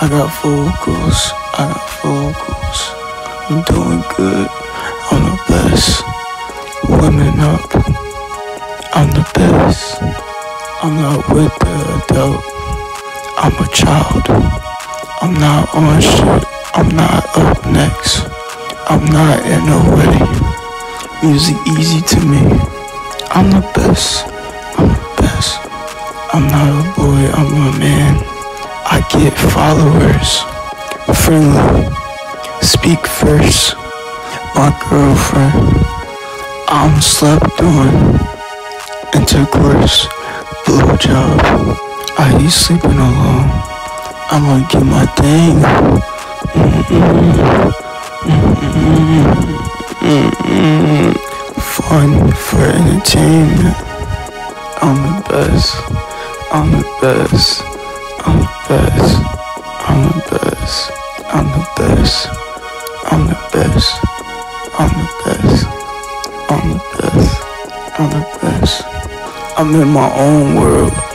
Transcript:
I got focus, I got focus. I'm doing good, I'm the best. Women up, I'm the best. I'm not with the adult, I'm a child. I'm not on shit, I'm not up next. I'm not in no way. Music easy to me. I'm the best, I'm the best. I'm not a boy, I'm a man. I get followers, friendly, speak first. My girlfriend, I'm slept on, intercourse, blowjob. I be sleeping alone. I'ma get my thing. Fun for entertainment. I'm the best. I'm the best. Best. I'm the best. I'm the best. I'm the best. I'm the best. I'm the best. I'm the best. I'm in my own world.